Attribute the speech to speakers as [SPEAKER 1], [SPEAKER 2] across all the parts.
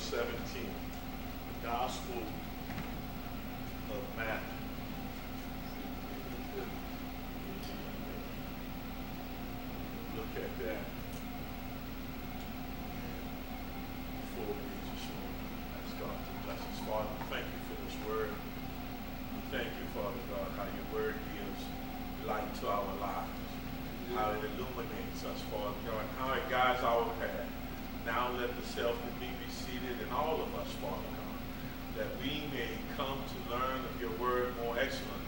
[SPEAKER 1] verse 17. The Gospel of Matthew. Look at that. Before we just ask God to bless us. Father, thank you for this word. We thank you, Father God, how your word gives light to our lives, how it illuminates us, Father God, how it guides our path. Now let the self be seated in all of us, Father God, that we may come to learn of your word more excellent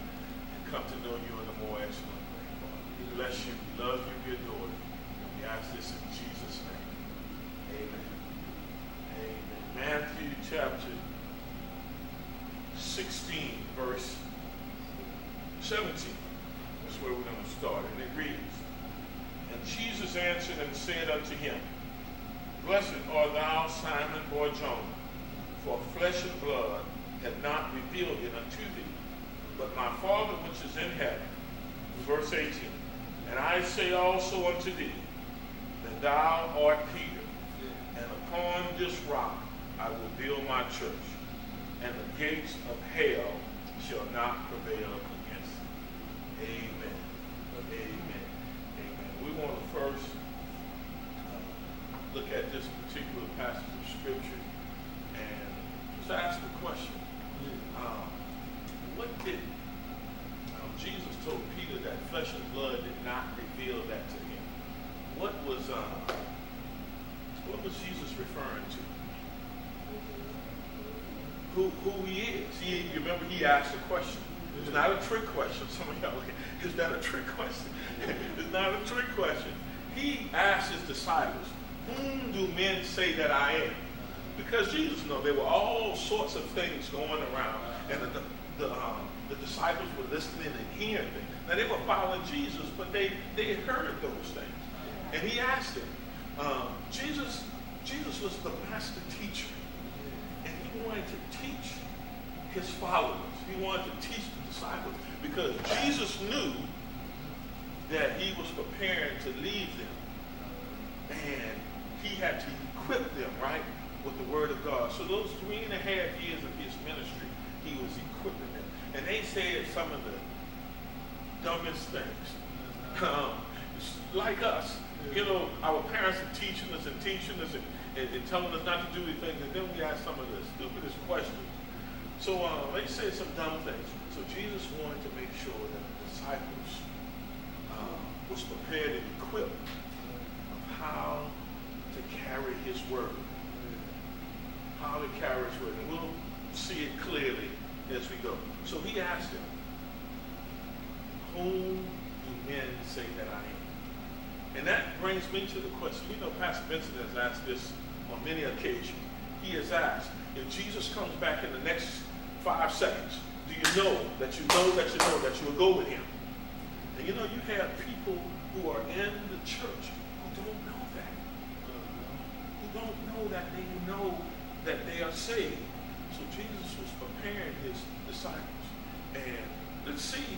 [SPEAKER 1] and come to know you in a more excellent way, Father. We bless you, we love you, we adore you. And we ask this in Jesus' name. Amen. Amen. Matthew chapter 16, verse 17. That's where we're going to start. And it reads, And Jesus answered and said unto him, Thou, Simon Barjona, for flesh and blood had not revealed it unto thee, but my Father which is in heaven. Verse 18. And I say also unto thee, that thou art Peter, and upon this rock I will build my church, and the gates of hell shall not prevail against it. Amen. Amen. Amen. We want to first uh, look at this particular passage of Scripture and just ask the question, um, what did um, Jesus told Peter that flesh and blood did not reveal that to him? What was uh, what was Jesus referring to? Who, who he is. He, you remember he asked a question. It's not a trick question. Some of y'all, is that a trick question? it's not a trick question. He asked his disciples, whom do men say that I am? Because Jesus knew there were all sorts of things going around, and the, the, um, the disciples were listening and hearing things. Now they were following Jesus, but they, they heard those things. And he asked them, um, Jesus, Jesus was the master teacher, and he wanted to teach his followers. He wanted to teach the disciples because Jesus knew that he was preparing to leave them. And he had to equip them, right, with the word of God. So those three and a half years of his ministry, he was equipping them. And they said some of the dumbest things. Um, like us. You know, our parents are teaching us and teaching us and, and, and, telling us not to do anything, and then we ask some of the stupidest questions. So uh, they said some dumb things. So Jesus wanted to make sure that the disciples uh, was prepared and equipped of how carry his word. How to carry his word. And we'll see it clearly as we go. So he asked him, Whom do men say that I am? And that brings me to the question. You know, Pastor Vincent has asked this on many occasions. He has asked, if Jesus comes back in the next five seconds, do you know that you know that you know that you will go with him? And you know, you have people who are in the church who don't know that they know that they are saved. So Jesus was preparing his disciples. And let's see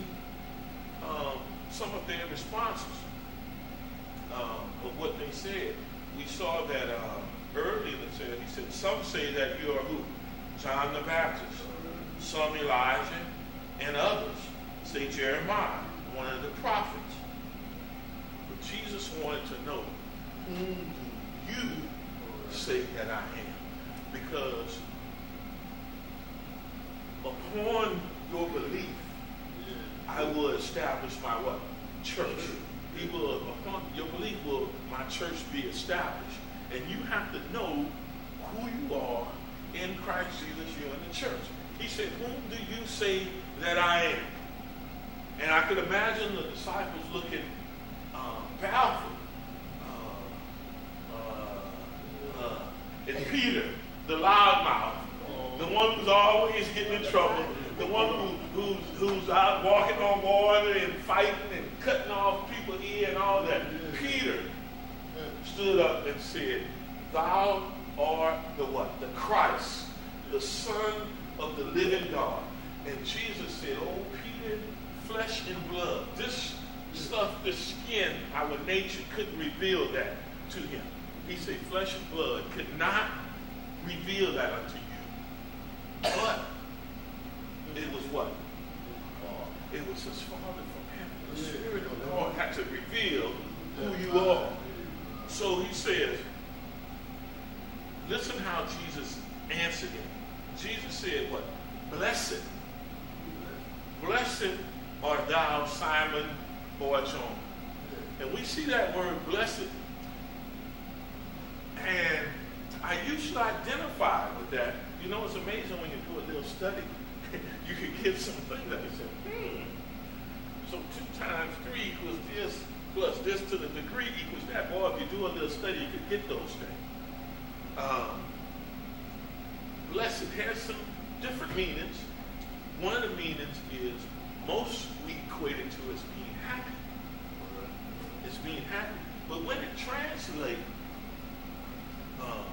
[SPEAKER 1] um, some of their responses um, of what they said. We saw that uh, earlier, it said, he said, some say that you are who? John the Baptist. Some Elijah, and others say Jeremiah, one of the prophets. But Jesus wanted to know, whom do you say that I am. Because upon your belief, I will establish my what? Church. He will, upon your belief will my church be established. And you have to know who you are in Christ Jesus, you're in the church. He said, Whom do you say that I am? And I could imagine the disciples looking um, powerful It's Peter, the loudmouth, the one who's always getting in trouble, the one who, who's, who's out walking on water and fighting and cutting off people ear and all that. Peter stood up and said, Thou art the what? The Christ, the Son of the living God. And Jesus said, Oh, Peter, flesh and blood, this stuff, this skin, our nature couldn't reveal that to him he said flesh and blood could not reveal that unto you. But it was what? It was his Father from heaven. The Spirit of God had to reveal who you are. So he says, listen how Jesus answered him. Jesus said, What? Blessed. Blessed art thou, Simon Barjona. And we see that word blessed. And I usually identify with that. You know, it's amazing when you do a little study, you can get some things that you say, hmm. So two times three equals this, plus this to the degree equals that. Boy, if you do a little study, you could get those things. Um, blessed has some different meanings. One of the meanings is most we equate it to as being happy. It's being happy. But when it translates, um,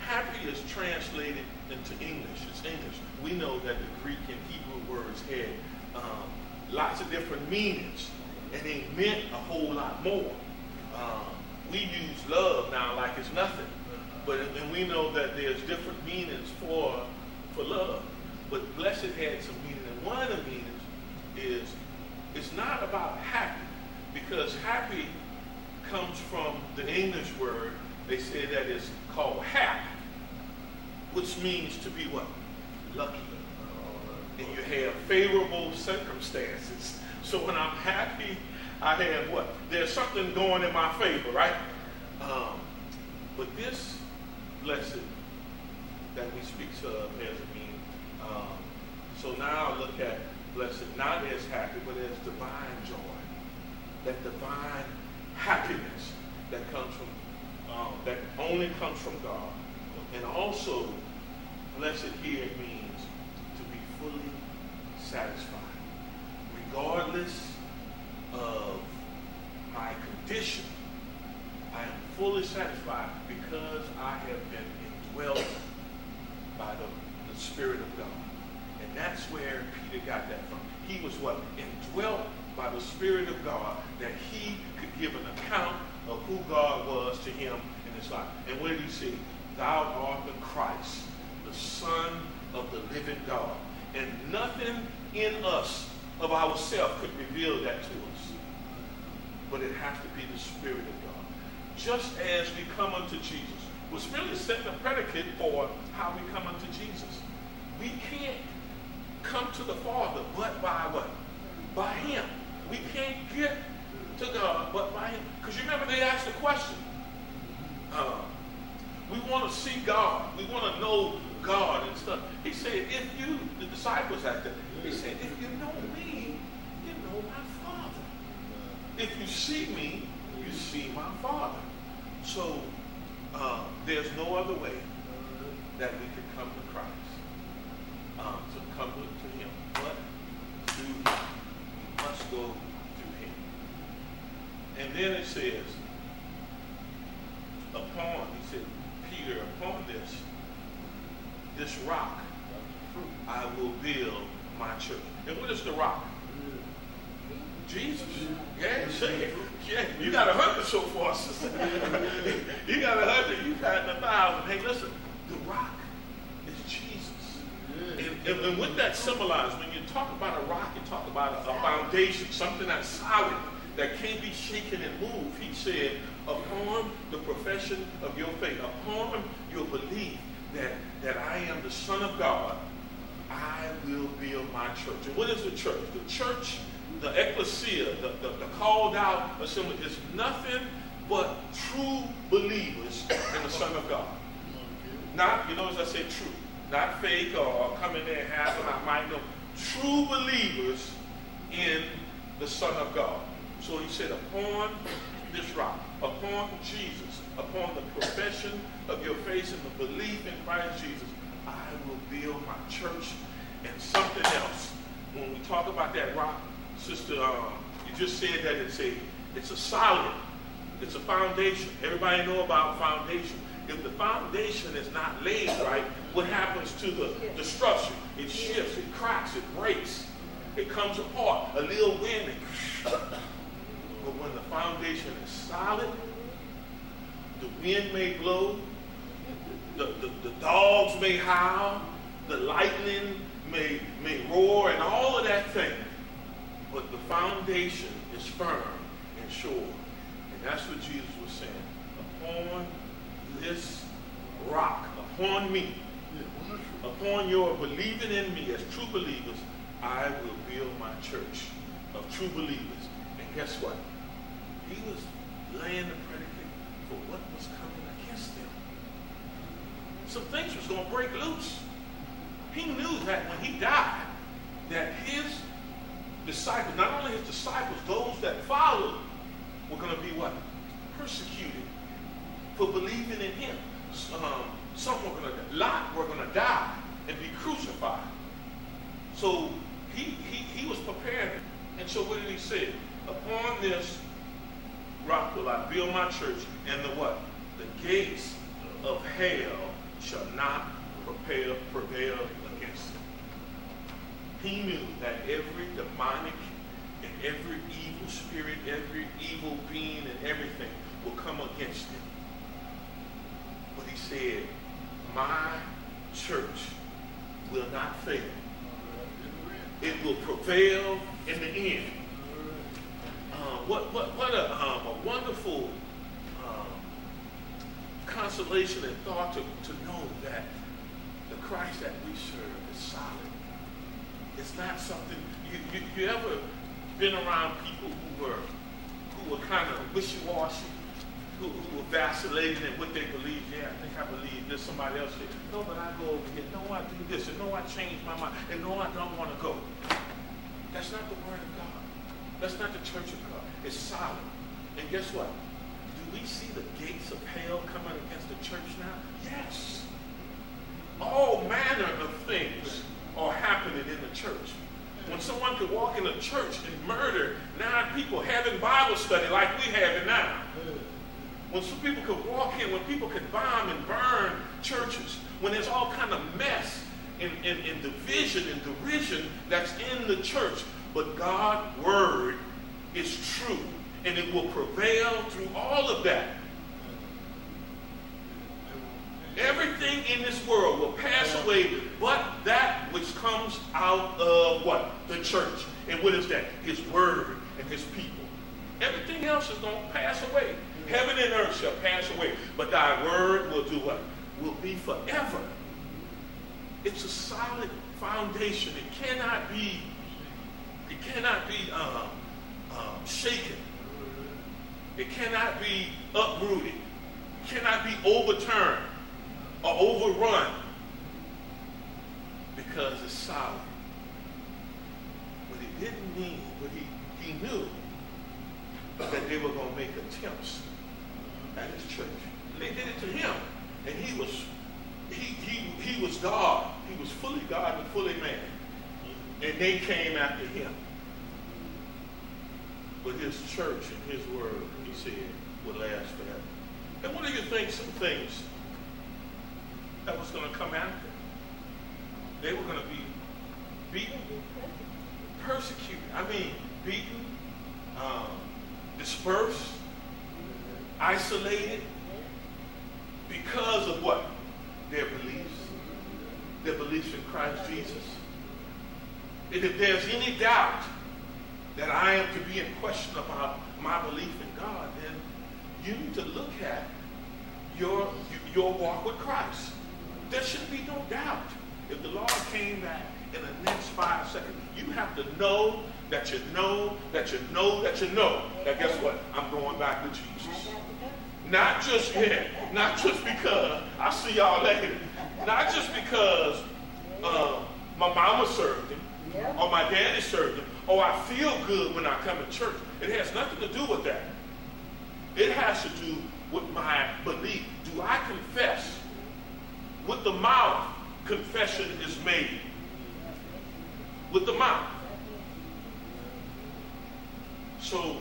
[SPEAKER 1] happy is translated into English. It's English. We know that the Greek and Hebrew words had um, lots of different meanings, and they meant a whole lot more. Um, we use love now like it's nothing. But and we know that there's different meanings for for love. But blessed had some meaning, and one of the meanings is it's not about happy, because happy comes from the English word. They say that is called hap, which means to be what? Lucky. And you have favorable circumstances. So when I'm happy, I have what? There's something going in my favor, right? Um, but this blessed that we speak of as a meaning. Um, so now I look at blessed not as happy, but as divine joy. That divine happiness that comes from, um, that only comes from God. And also, blessed here means to be fully satisfied, regardless of my condition I am fully satisfied because I have been indwelt by the, the Spirit of God. And that's where Peter got that from. He was what? Indwelt by the Spirit of God that he could give an account of who God was to him in his life. And what did he see? Thou art the Christ, the Son of the living God. And nothing in us of ourselves could reveal that to us. But it has to be the Spirit of God just as we come unto Jesus, was really setting a predicate for how we come unto Jesus. We can't come to the Father but by what? By Him. We can't get to God but by Him. Because you remember they asked the question. Uh, we want to see God. We want to know God and stuff. He said, if you, the disciples asked that, he said, if you know me, you know my Father. If you see me, you see my Father. So uh, there's no other way that we can come to Christ, um, to come to, to Him, but We must go. And then it says, upon, he said, Peter, upon this, this rock, I will build my church. And what is the rock? Jesus. Yeah, say Yeah, you got a hundred so far, sister. you got a hundred, you've had a thousand. Hey, listen, the rock is Jesus. And, and, and what that symbolizes, when you talk about a rock, you talk about a, a foundation, something that's solid, that can't be shaken and moved. He said, upon the profession of your faith, upon your belief that, that I am the Son of God, I will build my church. And what is the church? The church the ecclesia, the, the, the called out assembly, is nothing but true believers in the Son of God. Not, you as I say, true. Not fake or coming there half and I might know. True believers in the Son of God. So he said, upon this rock, upon Jesus, upon the profession of your faith and the belief in Christ Jesus, I will build my church and something else. When we talk about that rock, Sister, um, you just said that it's a it's a solid, it's a foundation. Everybody know about foundation. If the foundation is not laid right, what happens to the, the structure? It shifts, it cracks, it breaks, it comes apart. A little wind, but when the foundation is solid, the wind may blow, the, the, the dogs may howl, the lightning may, may roar, and all of that thing. But the foundation is firm and sure. And that's what Jesus was saying. Upon this rock, upon me, upon your believing in me as true believers, I will build my church of true believers. And guess what? He was laying the predicate for what was coming against them. Some things was going to break loose. He knew that when he died, that his disciples, not only his disciples, those that followed, were going to be what? Persecuted for believing in him. Um, some were going to, Lot were going to die and be crucified. So he, he, he was prepared. And so what did he say? Upon this Build my church, and the what? The gates of hell shall not prevail, prevail against it. He knew that every demonic and every evil spirit, every evil being and everything will come against him. But he said, my church will not fail. It will prevail in the end. Uh, what, what, what a, um, a wonderful um, consolation and thought to, to know that the Christ that we serve is solid. It's not something, you, you, you ever been around people who were, who were kind of wishy-washy, who, who were vacillating in what they believe. Yeah, I think I believe this. Somebody else said, no, but I go over here. No, I do this. And no, I change my mind. And no, I don't want to go. That's not the word of God. That's not the church of God. It's solid. And guess what? Do we see the gates of hell coming against the church now? Yes. All manner of things are happening in the church. When someone could walk in a church and murder nine people having Bible study like we have it now. When some people could walk in, when people could bomb and burn churches, when there's all kind of mess and, and, and division and derision that's in the church. But God's word is true, and it will prevail through all of that. Everything in this world will pass away but that which comes out of what? The church. And what is that? His word and his people. Everything else is going to pass away. Heaven and earth shall pass away, but thy word will do what? Will be forever. It's a solid foundation. It cannot be, it cannot be um, um, shaken. It cannot be uprooted. It cannot be overturned or overrun because it's solid. But he didn't mean, but he, he knew that they were going to make attempts at his church. And they did it to him. And he was he, he, he was God. He was fully God and fully man. And they came after him. But his church and his word, he said, would last forever. And what do you think some things that was going to come after? They were going to be beaten, persecuted. I mean, beaten, um, dispersed, isolated because of what? Their beliefs. Their beliefs in Christ Jesus. And if there's any doubt that I am to be in question about my belief in God, then you need to look at your, your walk with Christ. There should be no doubt. If the Lord came back in the next five seconds, you have to know that you know, that you know, that you know, that guess what? I'm going back to Jesus. Not just yet, not just because I see y'all later, not just because uh, my mama served him or my daddy served him or oh, I feel good when I come to church. It has nothing to do with that. It has to do with my belief. Do I confess? With the mouth, confession is made. With the mouth. So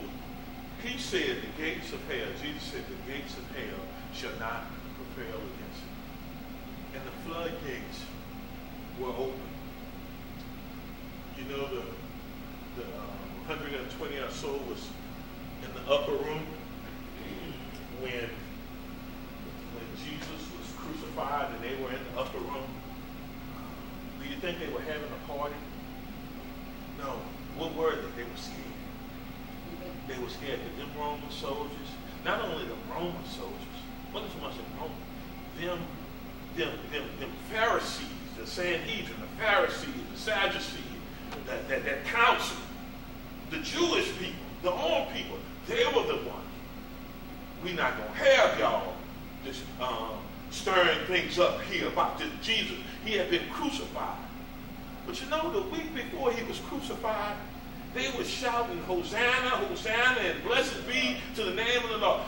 [SPEAKER 1] he said the gates of hell, Jesus said the gates of hell shall not prevail against it. And the floodgates were open. You know, the, the uh, 120 or so was in the upper room when when Jesus was crucified and they were in the upper room. Do you think they were having a party? No. What were they? They were scared. They were scared that them Roman soldiers, not only the Roman soldiers, wasn't so much in Roman? them, them, them, them Pharisees, the Sanhedrin, the Pharisees, the Sadducees, that, that, that council, the Jewish people, the own people, they were the ones. We're not going to have y'all just um, stirring things up here about this Jesus. He had been crucified. But you know, the week before he was crucified, they were shouting, Hosanna, Hosanna, and blessed be to the name of the Lord.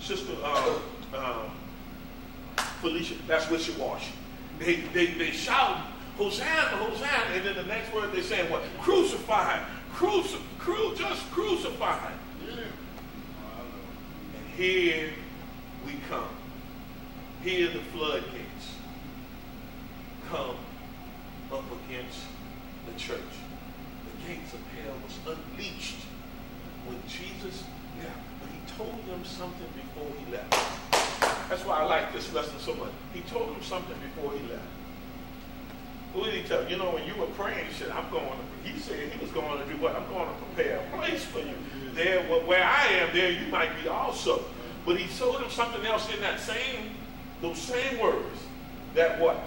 [SPEAKER 1] Sister uh, uh, Felicia, that's what she was. They, they, they shout, Hosanna, Hosanna, and then the next word they say what? Crucified, cruci- cru- just crucified. And here we come. Here the floodgates come up against the church. The gates of hell was unleashed when Jesus left. But he told them something before he left. That's why I like this lesson so much. He told them something before he left. Did he tell? You know, when you were praying, he said, I'm going to, he said he was going to do what? I'm going to prepare a place for you. There, where I am, there you might be also. But he told him something else in that same, those same words. That what?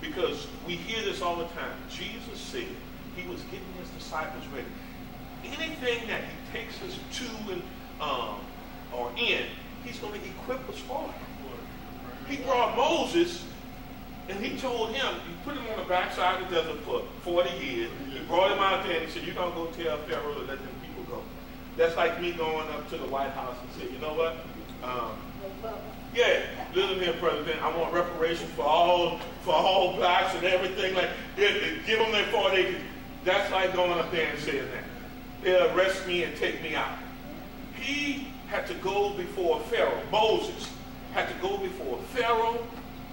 [SPEAKER 1] Because we hear this all the time. Jesus said he was getting his disciples ready. Anything that he takes us to and um, or in, he's going to equip us for. He brought Moses and he told him, he put him on the backside of the desert for 40 years. He brought him out there and he said, you're going to go tell Pharaoh to let them people go. That's like me going up to the White House and say, you know what? Um, yeah, listen here, President. I want reparations for all for all blacks and everything. Like, yeah, give them their 40 acres. That's like going up there and saying that. They'll arrest me and take me out. He had to go before Pharaoh. Moses had to go before Pharaoh,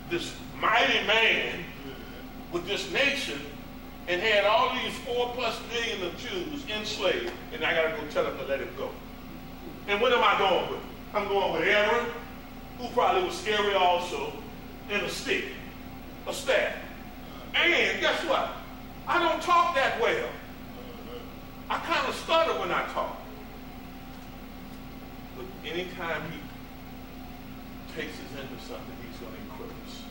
[SPEAKER 1] this mighty man with this nation, and had all these four plus million of Jews enslaved, and I got to go tell them to let him go. And what am I going with? I'm going with Aaron, who probably was scary also, and a stick, a staff. And guess what? I don't talk that well. I kind of stutter when I talk. But anytime he takes us into something, he's going to equip us.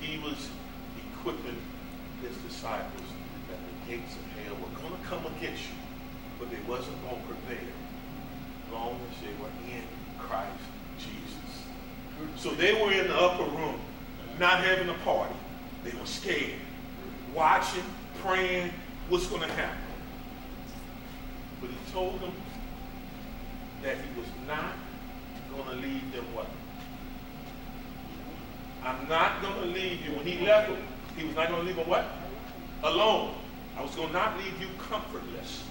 [SPEAKER 1] He was equipping his disciples that the gates of hell were going to come against you, but they wasn't going to prevail long as they were in Christ Jesus. So they were in the upper room, not having a party. They were scared, watching, praying, what's going to happen. But he told them that he was not going to leave them what? I'm not going to leave you. When he left he was not going to leave them what? Alone. I was going to not leave you comfortless.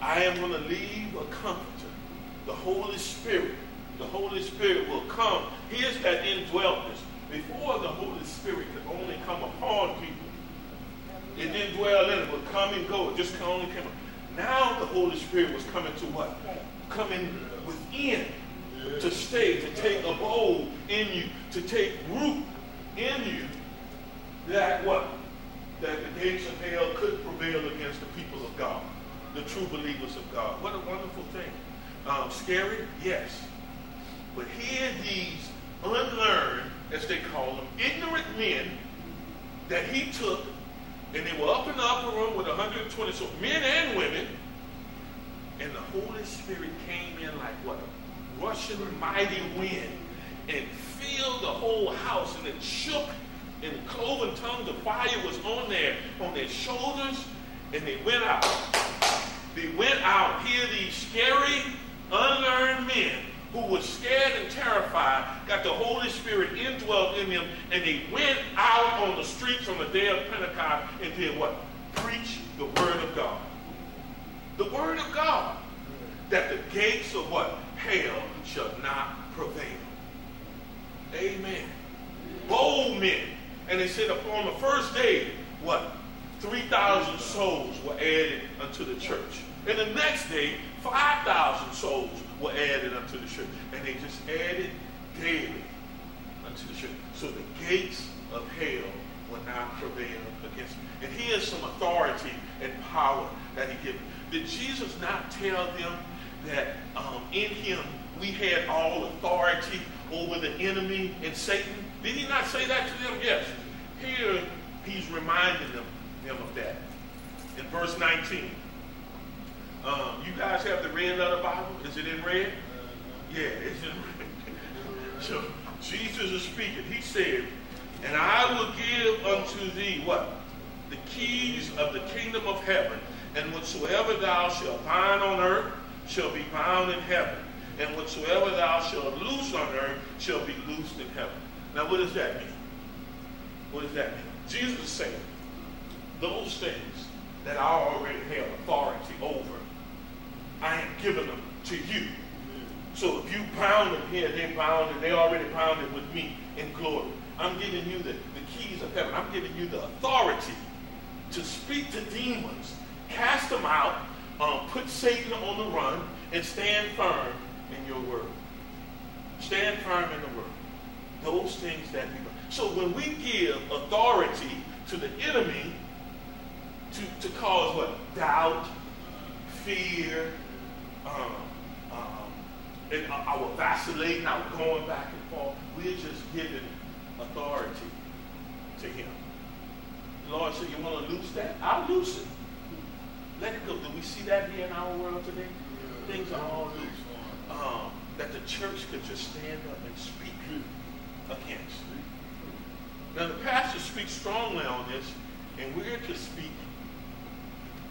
[SPEAKER 1] I am going to leave a comforter, the Holy Spirit. The Holy Spirit will come. Here's that indwellness. Before the Holy Spirit could only come upon people, it didn't dwell in it, but come and go. It just only came. Now the Holy Spirit was coming to what? Coming within to stay, to take abode in you, to take root in you, that what? That the gates of hell could prevail against the people of God, the true believers of God. What a wonderful thing. Um, scary? Yes. But here these unlearned, as they call them, ignorant men that he took, and they were up in the upper room with 120, so men and women, and the Holy Spirit came in like what? A rushing mighty wind and filled the whole house and it shook in cloven tongues. The fire was on their on their shoulders and they went out. They went out. Here these scary, unlearned men who were scared and terrified got the Holy Spirit indwelt in them and they went out on the streets on the day of Pentecost and did what? Preach the word of God. The word of God. That the gates of what? Hell shall not prevail. Amen. Bold men. And they said upon the first day, what? 3,000 souls were added unto the church. And the next day, 5,000 souls were added unto the church. And they just added daily unto the church. So the gates of hell will not prevail against them. And here's some authority and power that he gives. Did Jesus not tell them that um, in him we had all authority over the enemy and Satan? Did he not say that to them? Yes. Here he's reminding them, them of that. In verse 19. Um, you guys have the red letter Bible? Is it in red? Yeah, it's in red. so Jesus is speaking. He said, And I will give unto thee what? The keys of the kingdom of heaven. And whatsoever thou shalt bind on earth shall be bound in heaven. And whatsoever thou shalt loose on earth shall be loosed in heaven. Now, what does that mean? What does that mean? Jesus is saying, those things that I already have authority over, I am giving them to you. So if you bound them here, they bound it, they already bound it with me in glory. I'm giving you the, the keys of heaven. I'm giving you the authority to speak to demons, cast them out, um, put Satan on the run, and stand firm in your word. Stand firm in the word. Those things that we So when we give authority to the enemy to, to cause what? Doubt, fear, um, um, and our vacillating, our going back and forth, we're just giving authority to him. Lord said, you want to loose that? I'll loose it. Let it go. Do we see that here in our world today? Things are all loose. Um, that the church could just stand up and speak against. Now the pastor speaks strongly on this, and we're to speak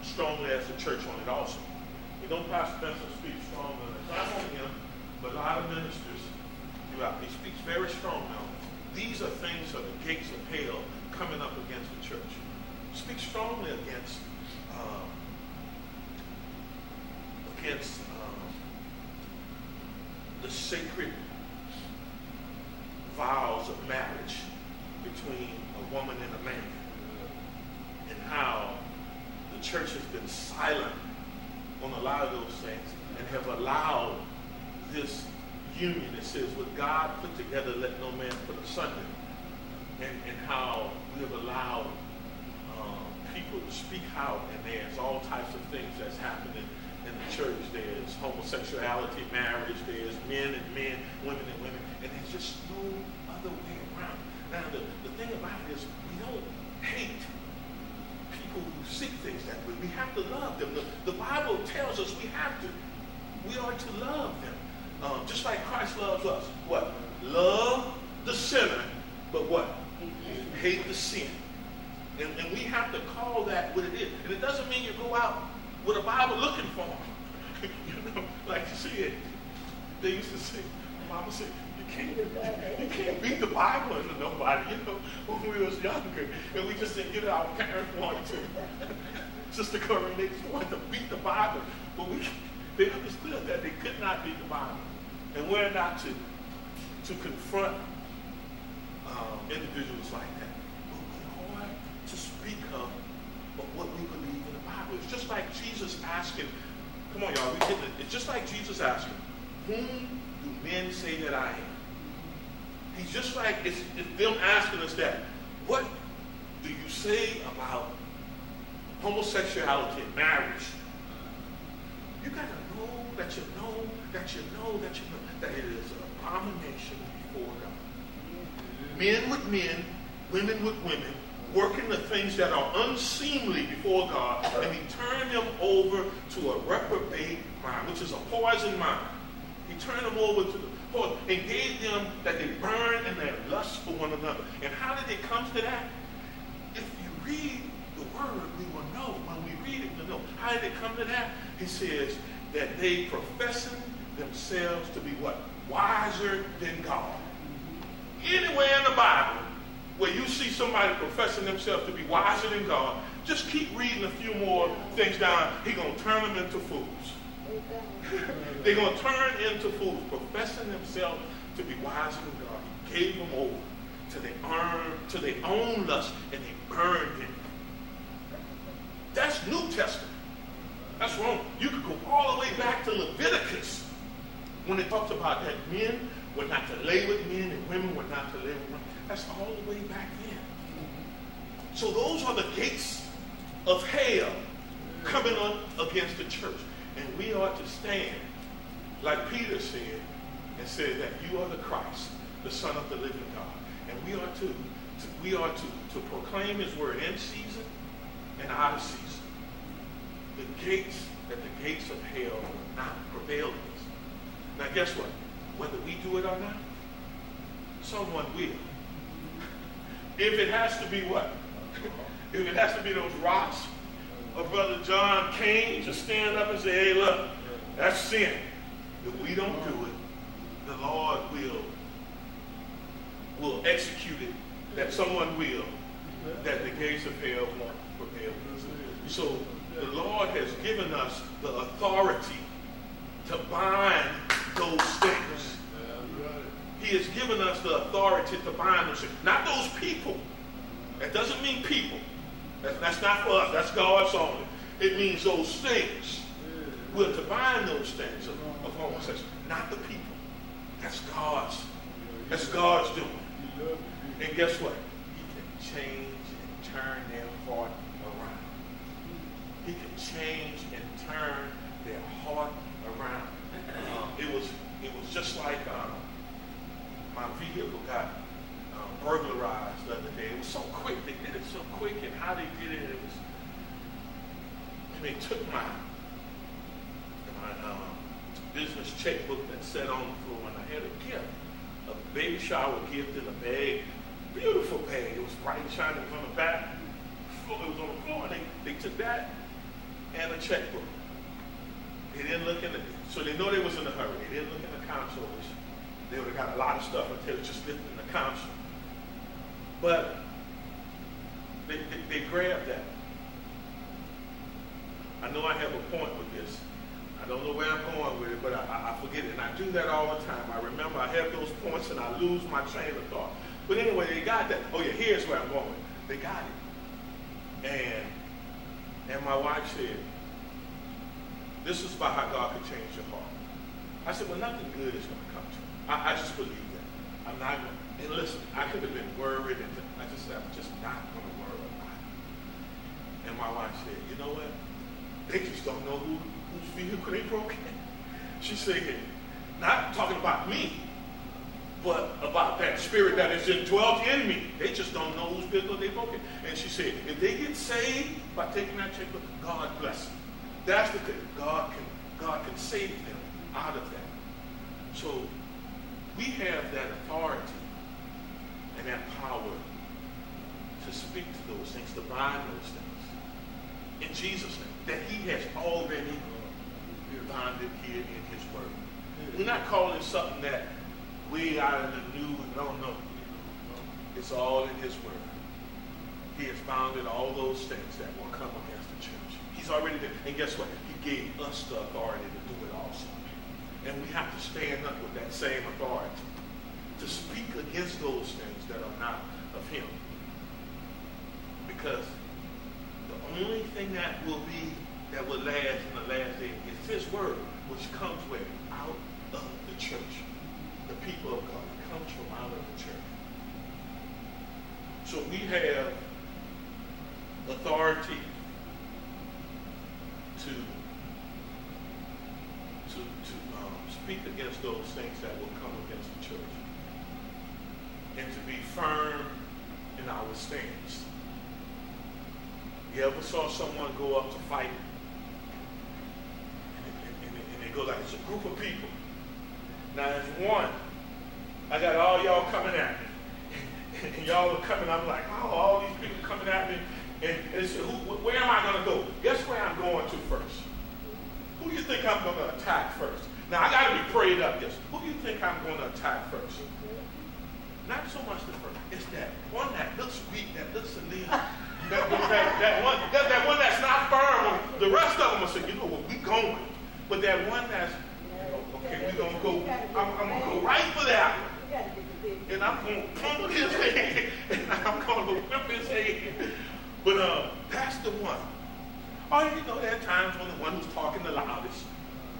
[SPEAKER 1] strongly as a church on it also. We don't Pastor Spencer speak strongly on it. Not only him, but a lot of ministers throughout. He speaks very strongly on it. These are things of the gates of hell coming up against the church. Speak strongly against um, against um, the sacred vows of marriage between a woman and a man, and how the church has been silent on a lot of those things and have allowed this union that says what God put together, let no man put asunder. And, and how we have allowed um, people to speak out, and there's all types of things that's happening in the church. There's homosexuality, marriage, there's men and men, women and women, and there's just no other way around. Now, the, the thing about it is we don't hate people who seek things that way. We have to love them. The, the Bible tells us we have to. We are to love them. Um, just like Christ loves us. What? Love the sinner, but what? Hate the sin. And, and we have to call that what it is. And it doesn't mean you go out with a Bible looking for you know, like you said, they used to say, Mama said, can't, you can't beat the Bible into nobody, you know, when we was younger. And we just didn't get our parents wanted to. Sister Curry, they just wanted to beat the Bible. But we, they understood that they could not beat the Bible. And we're not to, to confront um, individuals like that. But we're to speak of, of what we believe. It's just like Jesus asking, come on, y'all, we get it. It's just like Jesus asking, whom do men say that I am? He's just like, it's, it's them asking us that. What do you say about homosexuality and marriage? You got to know that you know that you know that you know that it is an abomination before God. Men with men, women with women, working the things that are unseemly before God, and he turned them over to a reprobate mind, which is a poison mind. He turned them over to the poison and gave them that they burn in their lust for one another. And how did it come to that? If you read the word, we will know. When we read it, we'll know. How did it come to that? He says that they professing themselves to be what? Wiser than God. Anywhere in the Bible where you see somebody professing themselves to be wiser than God, just keep reading a few more things down. He's going to turn them into fools. They're going to turn into fools, professing themselves to be wiser than God. He gave them over to their own, to their own lust, and they burned him. That's New Testament. That's wrong. You could go all the way back to Leviticus when it talks about that men were not to lay with men and women were not to lay with women. That's all the way back then. So those are the gates of hell coming up against the church. And we ought to stand like Peter said, and said that you are the Christ, the Son of the living God. And we are to, to we are to, to proclaim his word in season and out of season. The gates, that the gates of hell will not prevail against. Now guess what? Whether we do it or not, someone will. If it has to be what? if it has to be those rocks of Brother John Cain, to stand up and say, hey, look, that's sin. If we don't do it, the Lord will will execute it, that someone will, that the gates of hell won't prevail. So the Lord has given us the authority to bind those things. He has given us the authority to bind things. Not those people. That doesn't mean people. That's, that's not for us. That's God's only. It means those things. We're to bind those things of, of homosexuality, not the people. That's God's. That's God's doing. And guess what? He can change and turn their heart around. He can change and turn their heart around. Um, it was it was just like um, my vehicle got um, burglarized the other day. It was so quick. They did it so quick, and how they did it, it was. They took my my um, business checkbook that sat on the floor, and I had a gift, a baby shower gift in a bag, beautiful bag. It was bright and shiny. It was on the back. It was on the floor, and they, they took that and a checkbook. They didn't look in the, so they know they was in a hurry. They didn't look in the console. They would have got a lot of stuff until just lifted in the console. But they, they, they grabbed that. I know I have a point with this. I don't know where I'm going with it, but I, I, forget it. And I do that all the time. I remember I have those points and I lose my train of thought. But anyway, they got that. Oh yeah, here's where I'm going. They got it. And and my wife said, this is about how God can change your heart. I said, well, nothing good is going to come to you. I, I just believe that. I'm not going and listen, I could have been worried, and I just said, I'm just not going to worry about it. And my wife said, you know what? They just don't know who, whose vehicle they broke in. She said, not talking about me, but about that spirit that is indwelt in me. They just don't know whose vehicle they broke in. And she said, if they get saved by taking that checkbook, God bless them. That's the thing. God can, God can save them out of that. So we have that authority and that power to speak to those things, to bind those things. In Jesus' name. That he has already bonded here in his word. We're not calling something that we out of the new. No, no. It's all in his word. He has bounded all those things that will come against the church. He's already there. And guess what? He gave us the authority to do it also. And we have to stand up with that same authority to speak against those things that are not of him. Because the only thing that will be, that will last in the last day is his word, which comes where? Out of the church. The people of God comes from out of the church. So we have authority to to, to um, speak against those things that will come against the church and to be firm in our stance. You ever saw someone go up to fight and, and, and they go like it's a group of people. Now it's one. I got all y'all coming at me. And y'all are coming, I'm like, oh, all these people coming at me. And, and so who, where am I going to go? Guess where I'm going to first? Who do you think I'm going to attack first? Now, I got to be prayed up. Yes. Who do you think I'm going to attack first? Not so much the first. It's that one that looks weak, that looks anemic. that, that, that, one, that, that one that's not firm. The rest of them will say, you know what, we going. But that one that's, okay, we're going to go, I'm, I'm going to go right for that one. And I'm going to pummel his head. And I'm going to whip his head. But uh, that's the one. Oh, you know, there are times when the one who's talking the loudest.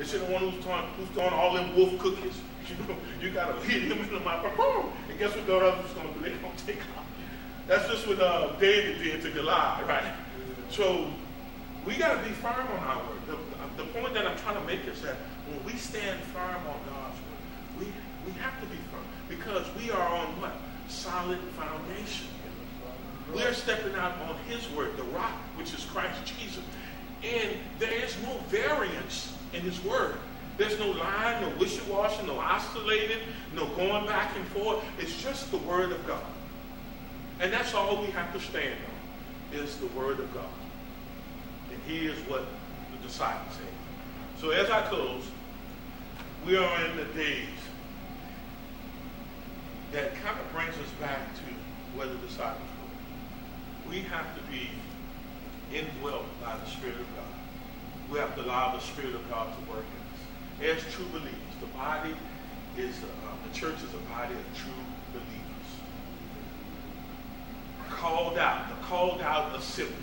[SPEAKER 1] It's the one who's throwing, who's throwing all them wolf cookies. You know, you got to hit him in the mouth. And guess what the others going to do? They're going to take off. That's just what uh, David did to Goliath, right? So we got to be firm on our word. The, the point that I'm trying to make is that when we stand firm on God's word, we, we have to be because we are on what? Solid foundation. We're stepping out on his word, the rock, which is Christ Jesus. And there is no variance in his word. There's no lying, no wishy-washy, no oscillating, no going back and forth. It's just the word of God. And that's all we have to stand on, is the word of God. And here's what the disciples said. So as I close, we are in the days that kind of brings us back to where the disciples were. We have to be indwelt by the Spirit of God. We have to allow the Spirit of God to work in us. As true believers, the body is, uh, the church is a body of true believers. Called out, the called out assembly.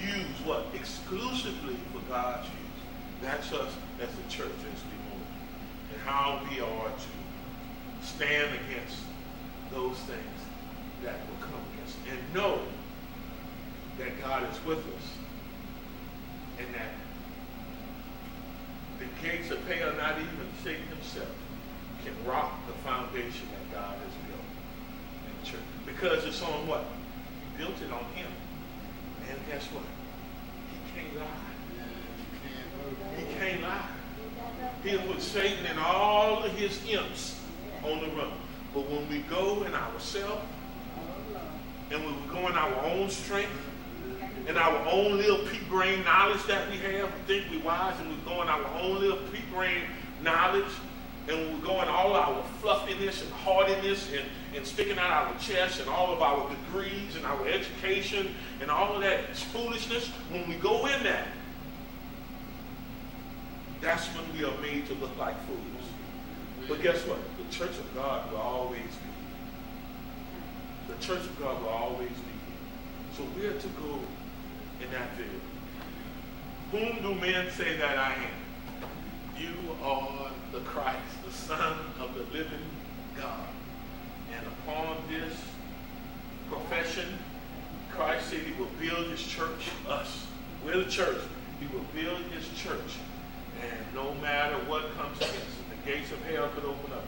[SPEAKER 1] Use what? Exclusively for God's use. That's us as the church as we move. And how we are to stand against those things that will come against. us. And know that God is with us and that the gates of hell, not even Satan himself, can rock the foundation that God has built in the church. Because it's on what? He built it on him. And guess what? He can't lie. He can't lie. He'll put Satan and all of his imps on the run. But when we go in ourselves, and when we go in our own strength, and our own little pea brain knowledge that we have. We think we're wise and we're going our own little pea brain knowledge. And we're going all our fluffiness and hardiness and, and sticking out our chest and all of our degrees and our education and all of that foolishness. When we go in that, that's when we are made to look like fools. But guess what? The church of God will always be. The church of God will always be. So we're to go in that video. Whom do men say that I am? You are the Christ, the Son of the living God. And upon this profession, Christ said he will build his church, us. We're the church. He will build his church. And no matter what comes against it, the gates of hell could open up.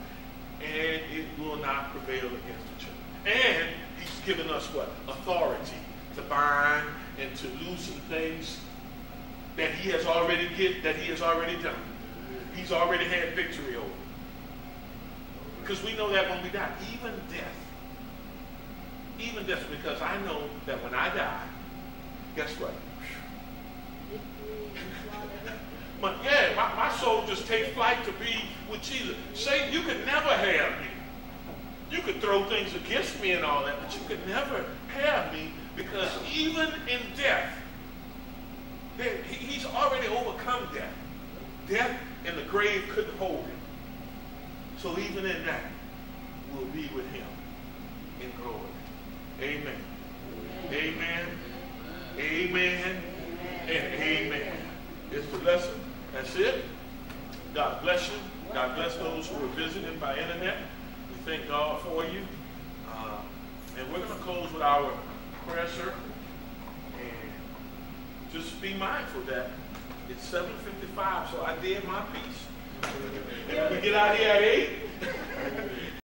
[SPEAKER 1] And it will not prevail against the church. And he's given us what? Authority to bind and to loosen things that he has already get that he has already done. He's already had victory over. Because we know that when we die, even death, even death, because I know that when I die, guess what? My, yeah, my, my soul just takes flight to be with Jesus. Satan, you could never have me. You could throw things against me and all that, but you could never have me because even in death, he's already overcome death. Death and the grave couldn't hold him. So even in that, we'll be with him in glory. Amen. Amen. Amen. And amen. It's the lesson. That's it. God bless you. God bless those who are visiting by internet. We thank God for you. Uh, and we're going to close with our prayer. And just be mindful that it's 7.55, so I did my piece. If we get out here at 8,